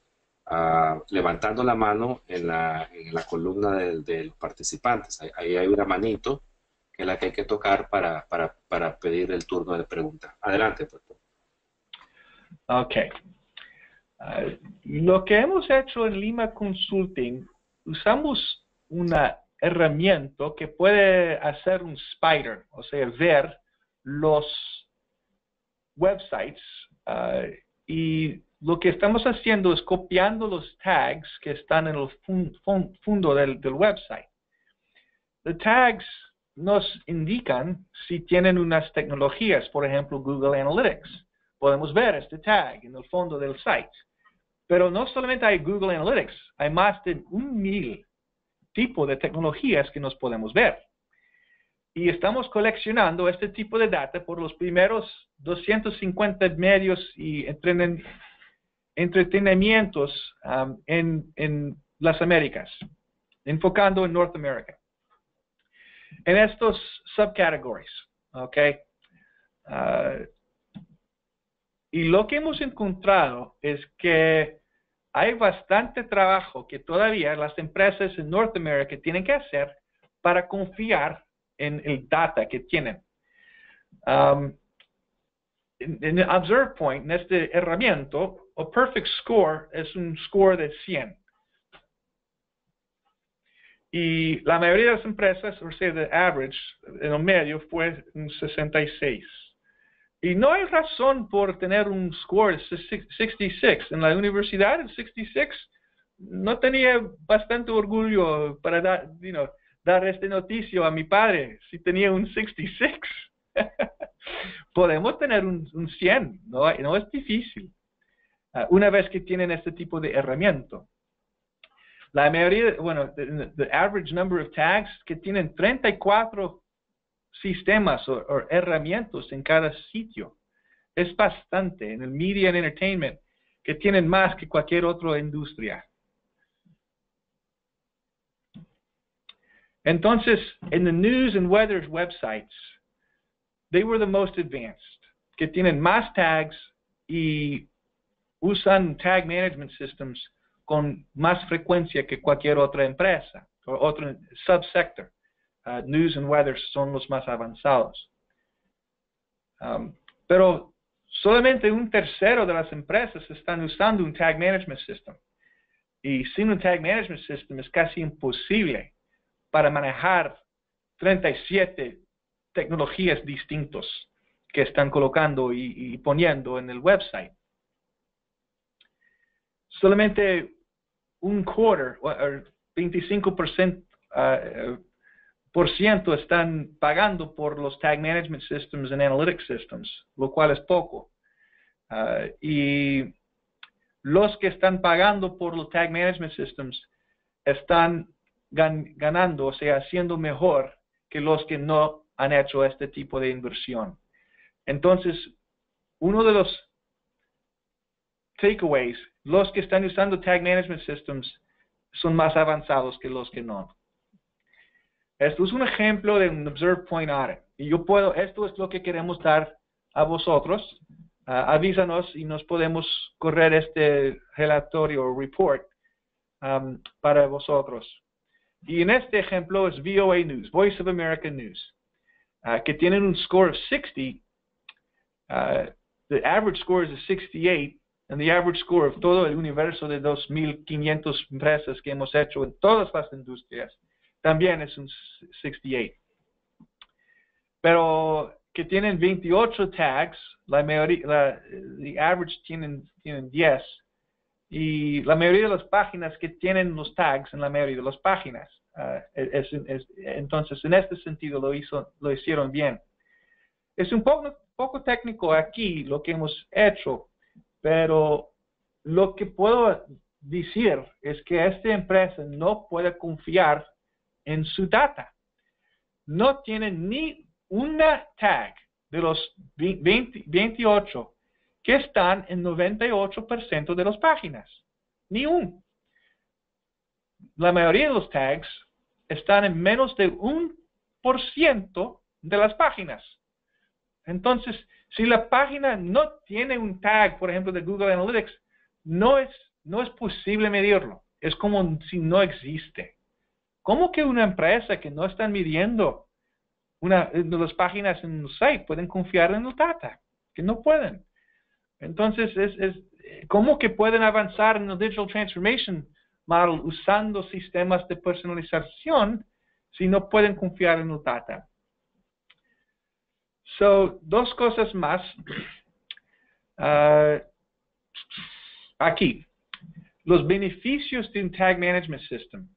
uh, levantando la mano en la, en la columna de, los participantes. Ahí, hay una manito que es la que hay que tocar para, para, para pedir el turno de pregunta. Adelante, por favor. Ok. Uh, lo que hemos hecho en Lima Consulting, usamos una herramienta que puede hacer un spider, o sea, ver los websites uh, y lo que estamos haciendo es copiando los tags que están en el fondo del, website. Los tags nos indican si tienen unas tecnologías, por ejemplo, Google Analytics. Podemos ver este tag en el fondo del site. Pero no solamente hay Google Analytics, hay más de un mil tipos de tecnologías que nos podemos ver y estamos coleccionando este tipo de data por los primeros 250 medios y entretenimientos um, en, las Américas, enfocando en North America. En estos subcategories, ¿ok? Uh, y lo que hemos encontrado es que hay bastante trabajo que todavía las empresas en North America tienen que hacer para confiar en el data que tienen. Um, en, el Observe Point, en este herramienta, a perfect score es un score de 100. Y la mayoría de las empresas, o sea, de average, en el medio, fue un 66. Y no hay razón por tener un score de 66. En la universidad, el 66, no tenía bastante orgullo para dar, you know, dar este noticio a mi padre si tenía un 66. Podemos tener un, 100, no, no, es difícil. Ah, una vez que tienen este tipo de herramienta. La mayoría, bueno, the, average number of tags que tienen 34 sistemas o, herramientas en cada sitio. Es bastante en el media and entertainment que tienen más que cualquier otra industria. Entonces, en the news and weather websites, they were the most advanced, que tienen más tags y usan tag management systems con más frecuencia que cualquier otra empresa o otro subsector. Uh, news and weather son los más avanzados. Um, pero solamente un tercero de las empresas están usando un tag management system. Y sin un tag management system es casi imposible para manejar 37 tecnologías distintas que están colocando y, poniendo en el website. Solamente un quarter, o 25% uh, por ciento están pagando por los Tag Management Systems and Analytics Systems, lo cual es poco. Uh, y los que están pagando por los Tag Management Systems están ganando, o sea, siendo mejor que los que no han hecho este tipo de inversión. Entonces, uno de los takeaways, los que están usando Tag Management Systems son más avanzados que los que no. Esto es un ejemplo de un Observe Point Audit. Y yo puedo, esto es lo que queremos dar a vosotros. Ah, avísanos y nos podemos correr este relatorio o report para vosotros. Y en este ejemplo es VOA News, Voice of America News, uh, que tienen un score of 60. Uh, the average score is a 68, and the average score of todo el universo de 2.500 empresas que hemos hecho en todas las industrias también es un 68. Pero que tienen 28 tags, la mayoría, la, the average tienen, tienen 10 y la mayoría de las páginas que tienen los tags en la mayoría de las páginas. Ah, entonces, en este sentido lo, hizo, lo hicieron bien. Es un poco, poco técnico aquí lo que hemos hecho, pero lo que puedo decir es que esta empresa no puede confiar en su data. No tiene ni una tag de los 28 que están en 98% de las páginas. Ni un. La mayoría de los tags están en menos de un de las páginas. Entonces, si la página no tiene un tag, por ejemplo, de Google Analytics, no es, no es posible medirlo. Es como si no existe. ¿Cómo que una empresa que no está midiendo una, las páginas en el site pueden confiar en el data? Que no pueden. Entonces, es, es, ¿cómo que pueden avanzar en el Digital Transformation Model usando sistemas de personalización si no pueden confiar en el data? So, dos cosas más. Uh, aquí, los beneficios de un Tag Management System.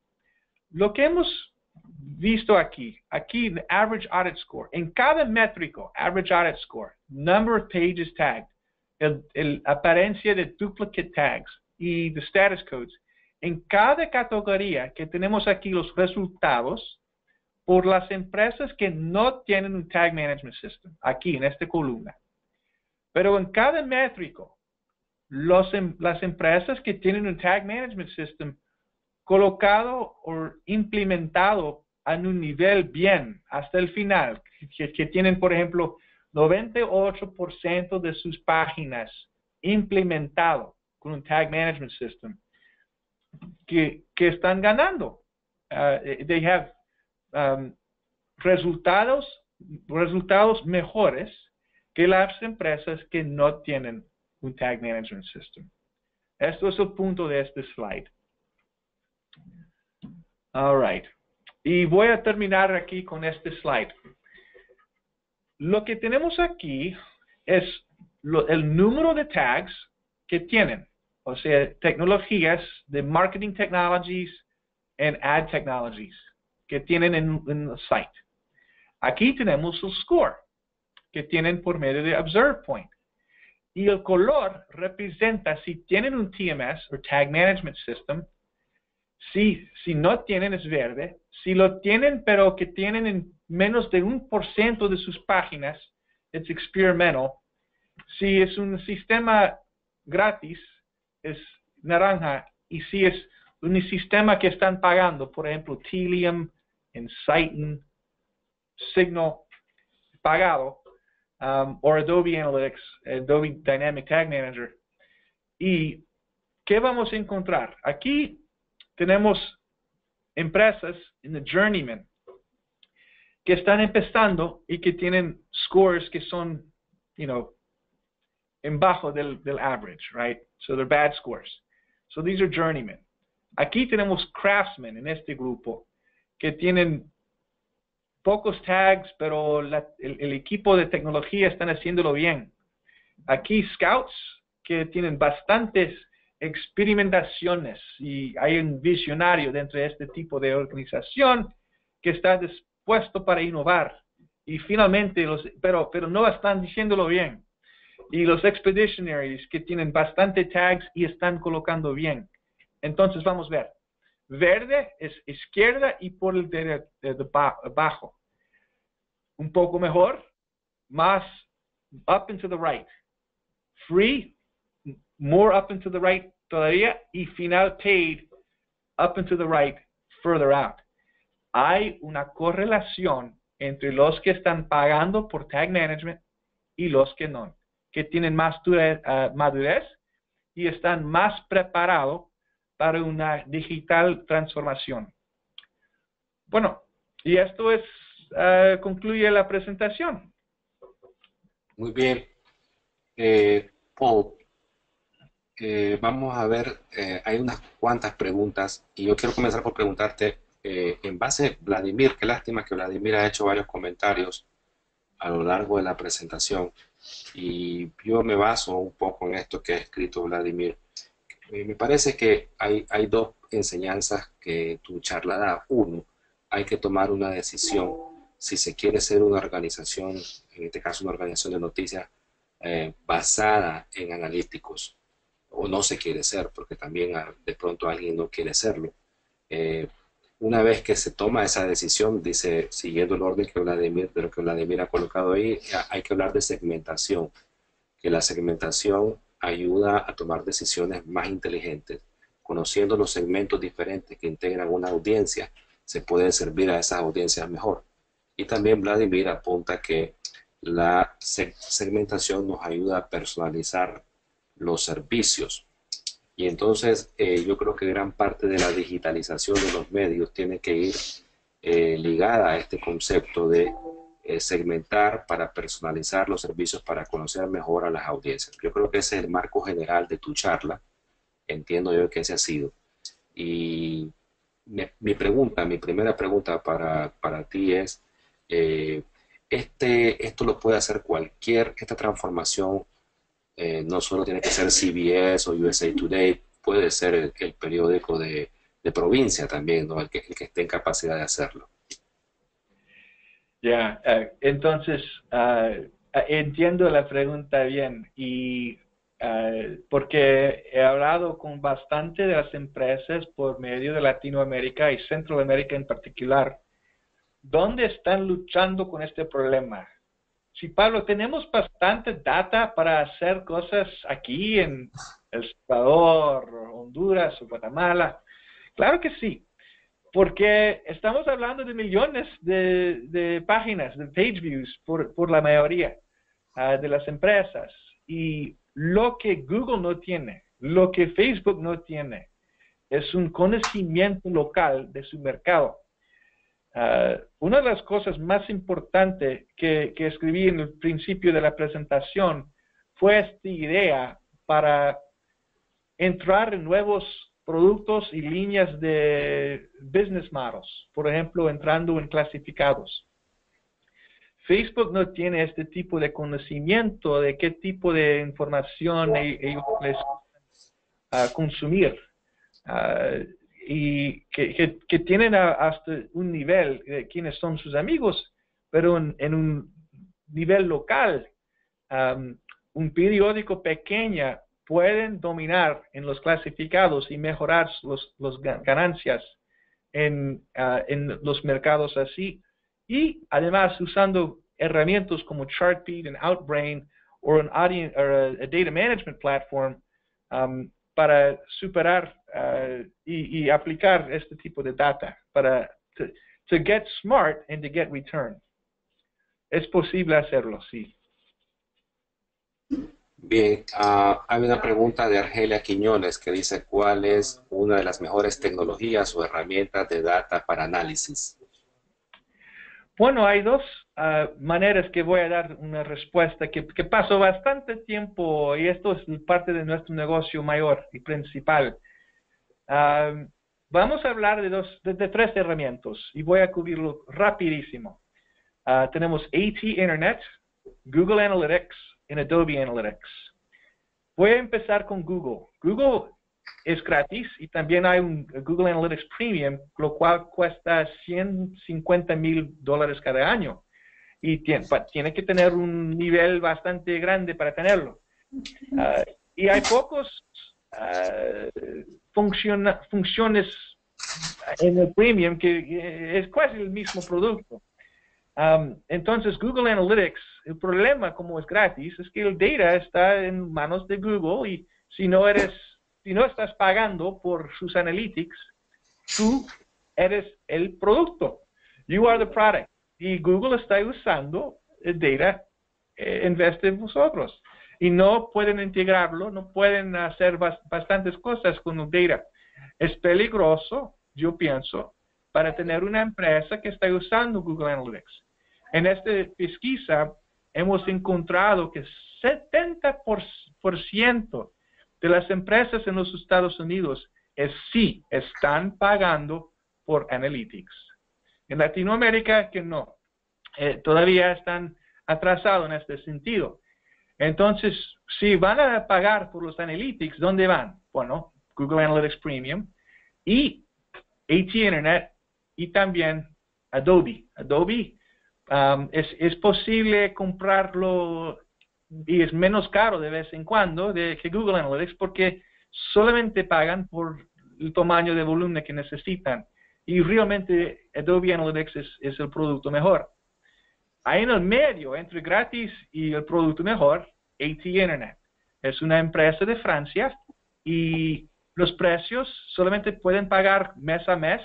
Lo que hemos visto aquí, aquí el Average Audit Score, en cada métrico, Average Audit Score, Number of Pages Tagged, el, apariencia de Duplicate Tags y de Status Codes, en cada categoría que tenemos aquí los resultados, por las empresas que no tienen un Tag Management System, aquí en esta columna. Pero en cada métrico, los, em, las empresas que tienen un Tag Management System colocado o implementado en un nivel bien hasta el final, que, que tienen, por ejemplo, 98% de sus páginas implementado con un Tag Management System, que, están ganando. Uh, they have Um, resultados, resultados mejores que las empresas que no tienen un Tag Management System. Esto es el punto de este slide. All right. Y voy a terminar aquí con este slide. Lo que tenemos aquí es el número de tags que tienen, o sea, tecnologías de marketing technologies and ad technologies que tienen en, el site. Aquí tenemos el score que tienen por medio de Observe Point. Y el color representa si tienen un TMS o Tag Management System. Si, si no tienen es verde. Si lo tienen pero que tienen en menos de un por ciento de sus páginas, es experimental. Si es un sistema gratis, es naranja. Y si es un sistema que están pagando, por ejemplo, Telium, Ensighten, Signal, pagado, um, o Adobe Analytics, Adobe Dynamic Tag Manager. ¿Y qué vamos a encontrar? Aquí tenemos empresas en the journeyman que están empezando y que tienen scores que son, you know, en bajo del, del average, right? So they're bad scores. So these are journeymen. Aquí tenemos craftsmen en este grupo que tienen pocos tags, pero el, equipo de tecnología están haciéndolo bien. Aquí Scouts, que tienen bastantes experimentaciones y hay un visionario dentro de este tipo de organización que está dispuesto para innovar. Y finalmente, los, pero, pero no están diciéndolo bien. Y los expeditionaries que tienen bastante tags y están colocando bien. Entonces vamos a ver. Verde es izquierda y por el de, abajo. Un poco mejor, más up and to the right. Free, more up and to the right todavía. Y final paid, up and to the right, further out. Hay una correlación entre los que están pagando por tag management y los que no, que tienen más uh, madurez y están más preparados para una digital transformación. Bueno, y esto es, uh, concluye la presentación. Muy bien. Eh, Paul, eh, vamos a ver, eh, hay unas cuantas preguntas y yo quiero comenzar por preguntarte, eh, en base, Vladimir, qué lástima que Vladimir ha hecho varios comentarios a lo largo de la presentación y yo me baso un poco en esto que ha escrito Vladimir. Eh, me parece que hay, hay dos enseñanzas que tu charla da. Uno, hay que tomar una decisión si se quiere ser una organización, en este caso una organización de noticias eh, basada en analíticos, o no se quiere ser, porque también ah, de pronto alguien no quiere serlo. Una vez que se toma esa decisión, dice, siguiendo el orden que Vladimir, de lo que Vladimir ha colocado ahí, hay que hablar de segmentación, que la segmentación ayuda a tomar decisiones más inteligentes. Conociendo los segmentos diferentes que integran una audiencia, se puede servir a esas audiencias mejor. Y también Vladimir apunta que la segmentación nos ayuda a personalizar los servicios. Y entonces eh, yo creo que gran parte de la digitalización de los medios tiene que ir eh, ligada a este concepto de eh, segmentar para personalizar los servicios para conocer mejor a las audiencias. Yo creo que ese es el marco general de tu charla. Entiendo yo que ese ha sido. Y mi, pregunta, mi primera pregunta para, para ti es, este, esto lo puede hacer cualquier, esta transformación eh, no solo tiene que ser CBS o USA Today, puede ser el, periódico de, provincia también, ¿no? el, que, esté en capacidad de hacerlo. Ya, eh, entonces uh, entiendo la pregunta bien y porque he hablado con bastante de las empresas por medio de Latinoamérica y Centroamérica en particular ¿Dónde están luchando con este problema? Sí, Pablo, tenemos bastante data para hacer cosas aquí en El Salvador, Honduras o Guatemala. Claro que sí, porque estamos hablando de millones de, páginas, de page views por, la mayoría ah, de las empresas. Y lo que Google no tiene, lo que Facebook no tiene, es un conocimiento local de su mercado. Ah, una de las cosas más importantes que, escribí en el principio de la presentación fue esta idea para entrar en nuevos productos y líneas de business models, por ejemplo, entrando en clasificados. Facebook no tiene este tipo de conocimiento de qué tipo de información e-, ellos les a consumir. Ah, y que, que, tienen hasta un nivel de quiénes son sus amigos, pero en, un nivel local, un periódico pequeño pueden dominar en los clasificados y mejorar las ganancias en, ah, en, los mercados así. Y además usando herramientas como Chartbeat and Outbrain o un data management platform para superar uh, y, y, aplicar este tipo de data para to, to, get smart and to get return. Es posible hacerlo, sí. Bien, uh, hay una pregunta de Argelia Quiñones que dice cuál es una de las mejores tecnologías o herramientas de data para análisis. Bueno, hay dos uh, maneras que voy a dar una respuesta que, que paso bastante tiempo y esto es parte de nuestro negocio mayor y principal. Uh, vamos a hablar de, dos, de, de, tres herramientas y voy a cubrirlo rapidísimo. Uh, tenemos AT Internet, Google Analytics y Adobe Analytics. Voy a empezar con Google. Google es gratis y también hay un Google Analytics Premium, lo cual cuesta 150 mil dólares cada año. Y tiene, tiene, que tener un nivel bastante grande para tenerlo. Uh, y hay pocos uh, funciona, funciones en el premium que es casi el mismo producto. Um, entonces, Google Analytics, el problema como es gratis es que el data está en manos de Google y si no eres si no estás pagando por sus analytics, tú eres el producto. You are the product. Y Google está usando el data eh, en vez vosotros. Y no pueden integrarlo, no pueden hacer bastantes cosas con data. Es peligroso, yo pienso, para tener una empresa que está usando Google Analytics. En esta pesquisa hemos encontrado que 70% de las empresas en los Estados Unidos es sí están pagando por Analytics. En Latinoamérica que no, eh, todavía están atrasados en este sentido. Entonces, si van a pagar por los Analytics, ¿dónde van? Bueno, Google Analytics Premium y AT Internet y también Adobe. Adobe um, es, posible comprarlo y es menos caro de vez en cuando que Google Analytics porque solamente pagan por el tamaño de volumen que necesitan. Y realmente Adobe Analytics es, es el producto mejor. Ahí en el medio, entre gratis y el producto mejor, AT Internet. Es una empresa de Francia y los precios solamente pueden pagar mes a mes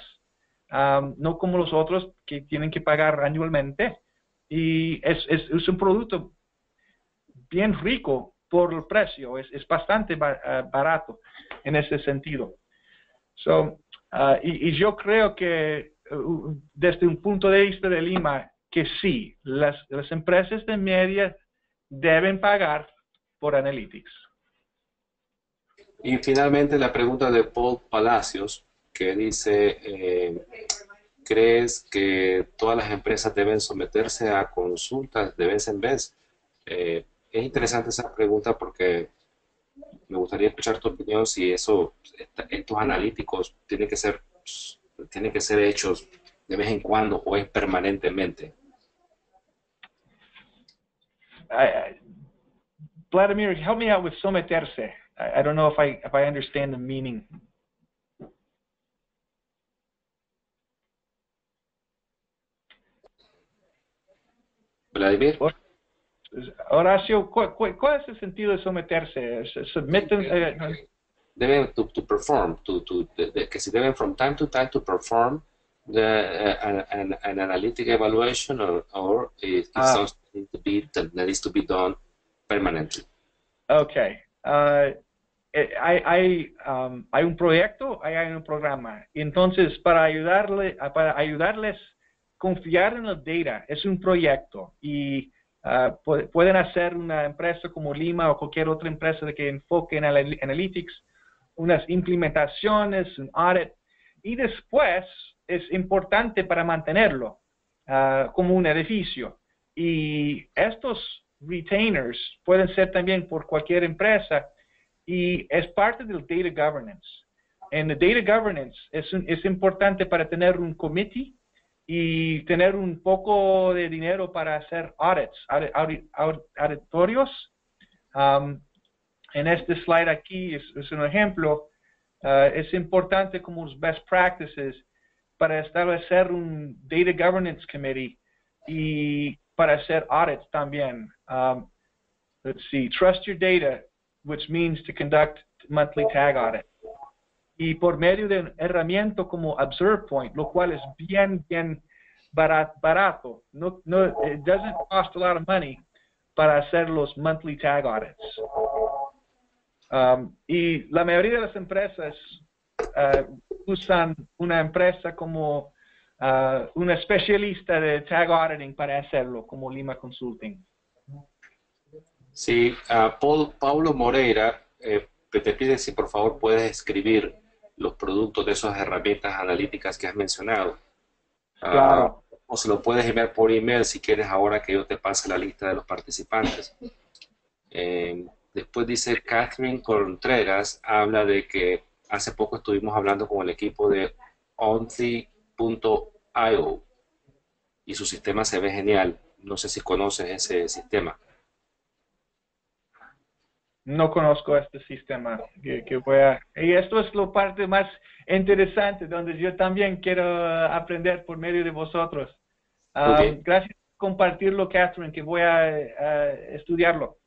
um, no como los otros que tienen que pagar anualmente. Y es, es, un producto bien rico por el precio, es, es bastante uh, barato en ese sentido. So, uh, y, yo creo que uh, desde un punto de vista de Lima, que sí, las, las empresas de media deben pagar por Analytics. Y finalmente la pregunta de Paul Palacios, que dice, eh, ¿crees que todas las empresas deben someterse a consultas de vez en vez? Eh, es interesante esa pregunta porque me gustaría escuchar tu opinión si eso, estos analíticos tienen que ser, tienen que ser hechos de vez en cuando o es permanentemente. Vladimir, help me out with someterse. I, I don't know if I if I understand the meaning. Vladimir. Horacio, ¿cuál, ¿cuál, es el sentido de someterse? Submiten, eh, deben to, to perform, to, to, que si deben from time to time to perform the, uh, an, an, an analytic evaluation or, or it, ah. something to be, that needs to be done permanently. Okay. Uh, hay, hay, um, hay un proyecto, hay, un programa. Entonces, para, ayudarle, para ayudarles a confiar en el data, es un proyecto y uh, pueden hacer una empresa como Lima o cualquier otra empresa que enfoque en analytics, unas implementaciones, un audit, y después es importante para mantenerlo uh, como un edificio. Y estos retainers pueden ser también por cualquier empresa y es parte del data governance. En el data governance es, es importante para tener un committee y tener un poco de dinero para hacer audits, auditorios. Um, en este slide aquí es, un ejemplo. Uh, es importante como los best practices para establecer un data governance committee y para hacer audits también. Um, let's see, trust your data, which means to conduct monthly tag audit. Y por medio de un herramienta como Observe Point, lo cual es bien, bien barato. No, no, it doesn't cost a lot of money para hacer los monthly tag audits. Um, y la mayoría de las empresas uh, usan una empresa como uh, un especialista de tag auditing para hacerlo, como Lima Consulting. Sí, uh, Paul, Paulo Moreira eh, te pide si por favor puedes escribir los productos de esas herramientas analíticas que has mencionado. Ah, claro. o se lo puedes enviar por email si quieres ahora que yo te pase la lista de los participantes. Eh, después dice Catherine Contreras, habla de que hace poco estuvimos hablando con el equipo de Only .io y su sistema se ve genial. No sé si conoces ese sistema. No conozco este sistema que, voy a... Y esto es la parte más interesante, donde yo también quiero aprender por medio de vosotros. Ah, gracias por compartirlo, Catherine, que voy a, estudiarlo.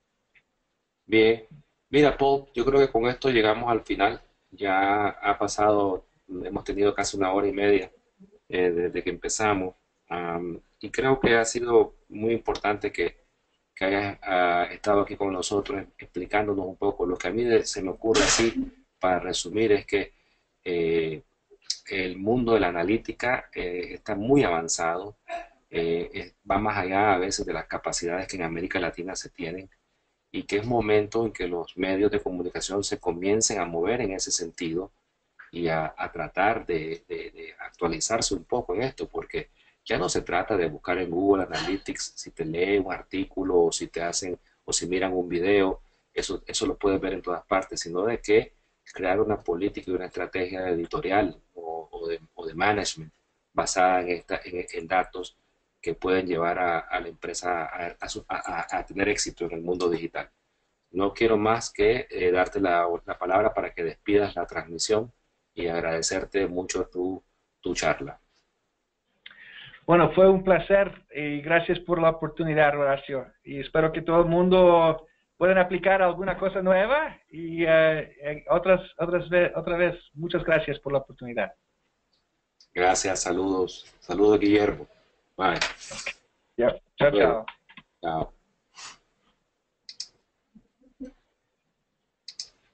Bien. Mira, Paul, yo creo que con esto llegamos al final. Ya ha pasado, hemos tenido casi una hora y media. Eh, desde que empezamos. y creo que ha sido muy importante que, hayas ah, estado aquí con nosotros explicándonos un poco. Lo que a mí se me ocurre así, para resumir, es que eh, el mundo de la analítica eh, está muy avanzado, va más allá a veces de las capacidades que en América Latina se tienen y que es momento en que los medios de comunicación se comiencen a mover en ese sentido y a, tratar de, actualizarse un poco en esto, porque ya no se trata de buscar en Google Analytics si te lee un artículo o si te hacen o si miran un video, eso, eso lo puedes ver en todas partes, sino de que crear una política y una estrategia editorial o, de, o de, management basada en, esta, en, datos que pueden llevar a, la empresa a, a, tener éxito en el mundo digital. No quiero más que eh, darte la, la palabra para que despidas la transmisión y agradecerte mucho tu, tu charla. Bueno, fue un placer y gracias por la oportunidad, Horacio. Y espero que todo el mundo pueda aplicar alguna cosa nueva y eh, otras, otras, otra vez, muchas gracias por la oportunidad. Gracias, saludos. Saludos, Guillermo. Bye. Yep. Ciao, ciao. Ciao.